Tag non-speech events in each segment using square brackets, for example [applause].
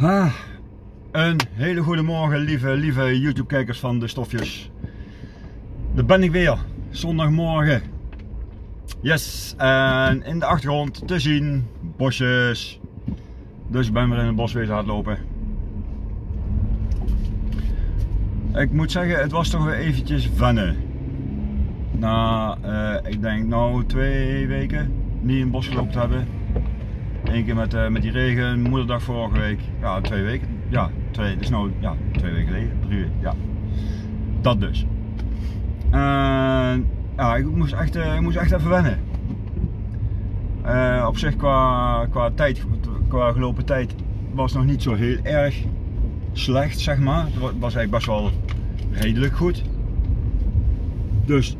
Ah, een hele goede morgen, lieve, lieve YouTube-kijkers van de stofjes. Daar ben ik weer, zondagmorgen. Yes, en in de achtergrond te zien, bosjes. Dus ik ben weer in het bos wezen hardlopen. Ik moet zeggen, het was toch weer eventjes wennen. Na, uh, ik denk nou twee weken niet in het bos gelopen te hebben. Eén keer met, uh, met die regen, moederdag vorige week. Ja, twee weken. Ja, twee, dus nou, ja, twee weken geleden. Drie weken, ja. Dat dus. Uh, ja, ik moest echt, uh, ik moest echt even wennen. op zich qua, qua tijd, qua gelopen tijd, was nog niet zo heel erg slecht, zeg maar. Het was eigenlijk best wel redelijk goed. Dus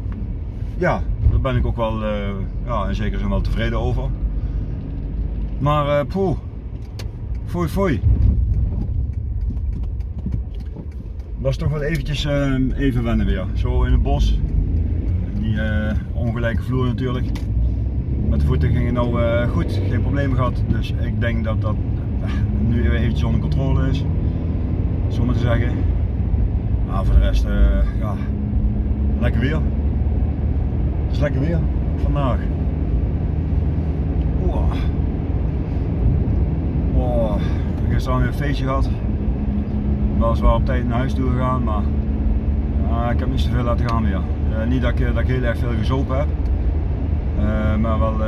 ja, daar ben ik ook wel ja, in zekere zin wel tevreden over. Maar uh, poeh, foei foei. Was toch wel eventjes uh, even wennen weer. Zo in het bos. Die uh, ongelijke vloer natuurlijk. Met de voeten ging het nou goed, geen problemen gehad. Dus ik denk dat dat nu eventjes onder controle is. Zo maar te zeggen. Maar voor de rest, ja, lekker weer. Het is lekker weer vandaag. Oeh. Gisteren weer een feestje gehad. Weliswaar op tijd naar huis toe gegaan, maar ik heb niet zoveel laten gaan weer. Uh, niet dat ik, dat ik heel erg veel gezopen heb, uh, maar wel, [laughs]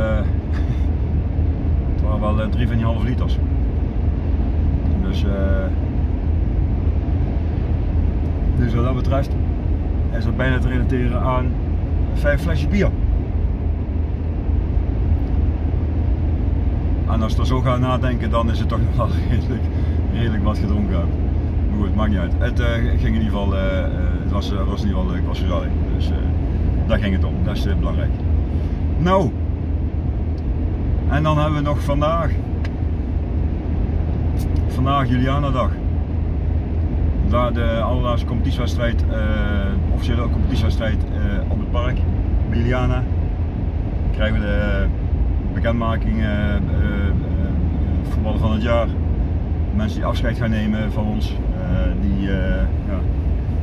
het waren wel drie van die halve liters. Dus, dus wat dat betreft is dat bijna te relateren aan vijf flesjes bier. En als we er zo gaan nadenken, dan is het toch [laughs] nog wel redelijk, redelijk wat gedronken. Maar goed, maakt niet uit. Het uh, ging in ieder geval, uh, het was, was in ieder geval was gezellig. Dus daar ging het om, dat is belangrijk. Nou, en dan hebben we nog vandaag, vandaag Juliana-dag. Daar de allerlaatste competitiewedstrijd, officiële competitiewedstrijd op het park, bij Juliana. Krijgen we de bekendmaking voetballer van het jaar. Mensen die afscheid gaan nemen van ons, die, ja,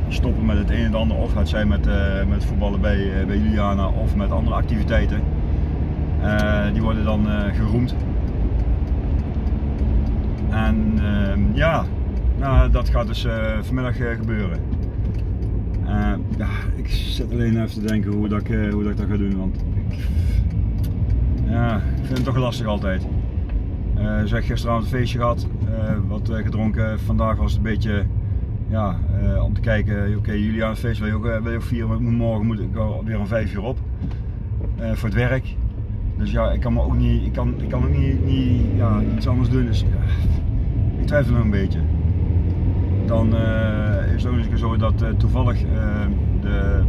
stoppen met het een en ander. Of het zijn met, met voetballen bij, bij Juliana of met andere activiteiten. die worden dan geroemd. En ehm, ja, nou, dat gaat dus vanmiddag gebeuren. ja, ik zit alleen even te denken hoe, dat, ik, hoe dat, ik dat ga doen. Want ja, ik vind het toch lastig altijd. Uh, zeg gisteravond een feestje gehad, uh, wat uh, gedronken. Vandaag was het een beetje ja, om te kijken, oké jullie aan het feest wil je ook, wil je ook vieren, morgen moet ik weer om vijf uur op voor het werk. Dus ja, ik kan me ook niet, ik kan, ik kan ook niet, niet ja, iets anders doen. Dus ik twijfel nog een beetje. Dan is het ook zo dat toevallig de,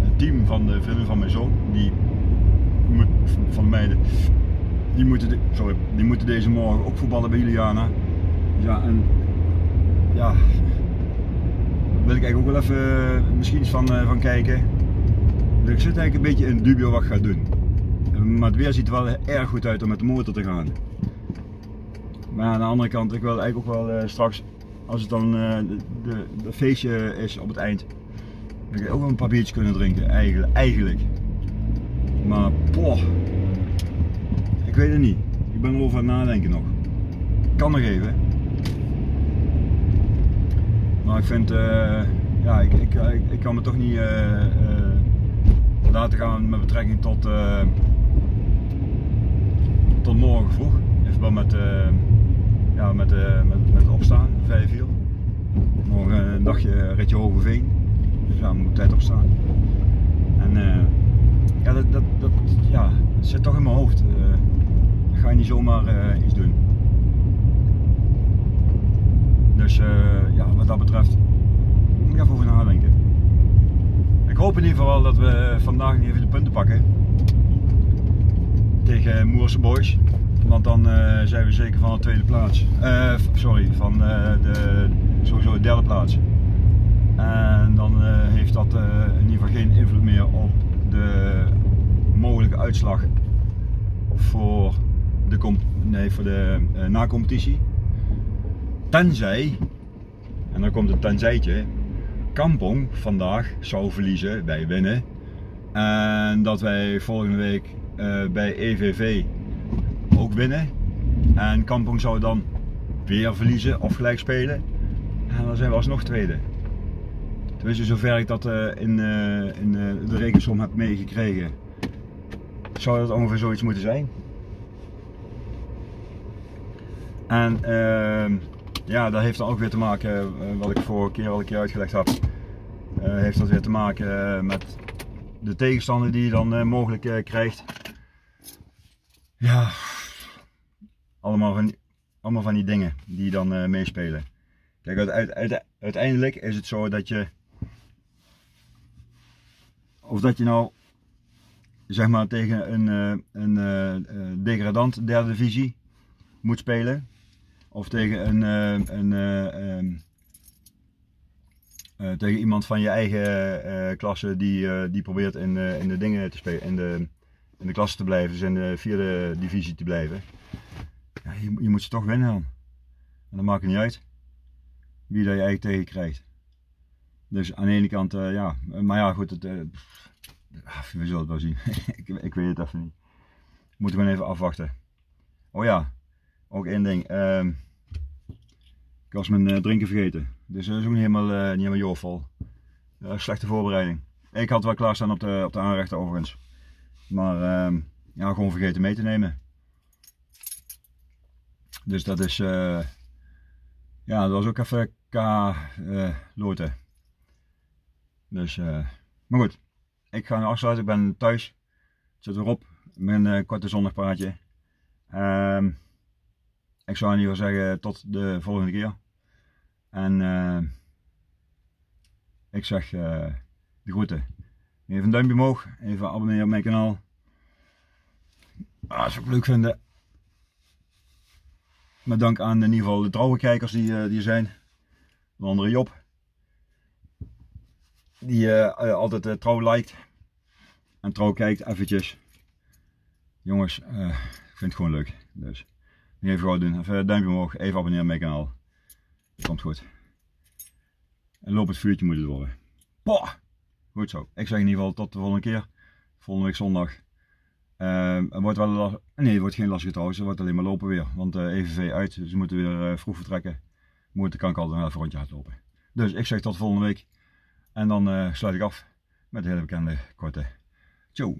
het team van de film van mijn zoon, die van de meiden, die moeten, sorry, die moeten deze morgen ook voetballen bij Juliana. Ja, en ja, wil ik eigenlijk ook wel even misschien iets van, uh, van kijken. Ik zit eigenlijk een beetje in dubio wat ik ga doen. Maar het weer ziet er wel erg goed uit om met de motor te gaan. Maar aan de andere kant, ik wil eigenlijk ook wel straks, als het dan de, feestje is op het eind, wil ik ook wel een paar biertjes kunnen drinken, eigenlijk. eigenlijk. Maar ik weet het niet. Ik ben erover aan het nadenken nog. Kan nog even. Maar ik vind, uh, ja, ik, ik, ik, ik, kan me toch niet uh, uh, laten gaan met betrekking tot, tot morgen vroeg. In verband met, ja, met, met, met opstaan, 5 uur. Morgen een dagje ritje Hogeveen. Dus ja, moet tijd opstaan. En ja, dat, dat, dat, ja, dat zit toch in mijn hoofd. Uh, niet zomaar uh, iets doen. Dus uh, ja, wat dat betreft moet ik even over nadenken. Ik hoop in ieder geval dat we vandaag even de punten pakken tegen Moerse Boys. Want dan zijn we zeker van de tweede plaats. sorry, van de sowieso de derde plaats. En dan heeft dat in ieder geval geen invloed meer op de mogelijke uitslag voor de, nee, voor de uh, na-competitie. Tenzij, en dan komt het tenzijtje, Kampong vandaag zou verliezen, wij winnen. En dat wij volgende week uh, bij EVV ook winnen. En Kampong zou dan weer verliezen of gelijk spelen. En dan zijn we alsnog tweede. Tenminste, zover ik dat uh, in, in de rekensom heb meegekregen, zou dat ongeveer zoiets moeten zijn. En ehm, ja, dat heeft dan ook weer te maken, wat ik vorige keer al een keer uitgelegd heb, heeft dat weer te maken met de tegenstander die je dan mogelijk krijgt. Ja, allemaal van, allemaal van die dingen die dan uh, meespelen. Kijk, uit, uit, uiteindelijk is het zo dat je, of dat je nou zeg maar tegen een, uh, een uh, degradant derde divisie moet spelen, of tegen een, een um, tegen iemand van je eigen klasse die, die probeert in, in de dingen te spelen, in de, in de klasse te blijven, dus in de vierde divisie te blijven ja, je, je, moet ze toch winnen dan. Dat maakt niet uit wie dat je eigenlijk tegen krijgt. Dus aan de ene kant, ja, maar ja goed, het, uh, we zullen het wel zien. [laughs] ik, ik, weet het even niet. Moeten we even afwachten. Oh ja, ook één ding. Uh, ik was mijn uh, drinken vergeten. Dus dat is ook niet helemaal, uh, niet helemaal joorvol. slechte voorbereiding. Ik had wel klaarstaan op de, op de aanrechten overigens. Maar ehm, ja, gewoon vergeten mee te nemen. Dus dat is, ja, dat was ook even K uh, loten. Dus, uh, maar goed, ik ga nu afsluiten. Ik ben thuis. Ik zit erop. Mijn korte zondagpraatje. Uh, ik zou in ieder geval zeggen tot de volgende keer. En ik zeg de groeten. Even een duimpje omhoog. Even abonneren op mijn kanaal. Als je het leuk vinden. Met dank aan in ieder geval de trouwe kijkers die, eh, die zijn. De andere Job. Die uh, altijd uh, trouw liked. En trouw kijkt eventjes. Jongens, uh, ik vind het gewoon leuk. Dus even gewoon doen. Even duimpje omhoog. Even abonneren op mijn kanaal. Komt goed. En loop het vuurtje moet het worden. Poh! Goed zo. Ik zeg in ieder geval tot de volgende keer. Volgende week zondag. Uh, wordt wel nee, het wordt geen lastige trouwens, het wordt alleen maar lopen weer. Want uh, eh, EVV uit, dus we moeten weer uh, vroeg vertrekken. Moeten kan ik altijd wel even een rondje hardlopen. Dus ik zeg tot volgende week. En dan uh, sluit ik af met de hele bekende korte. Ciao.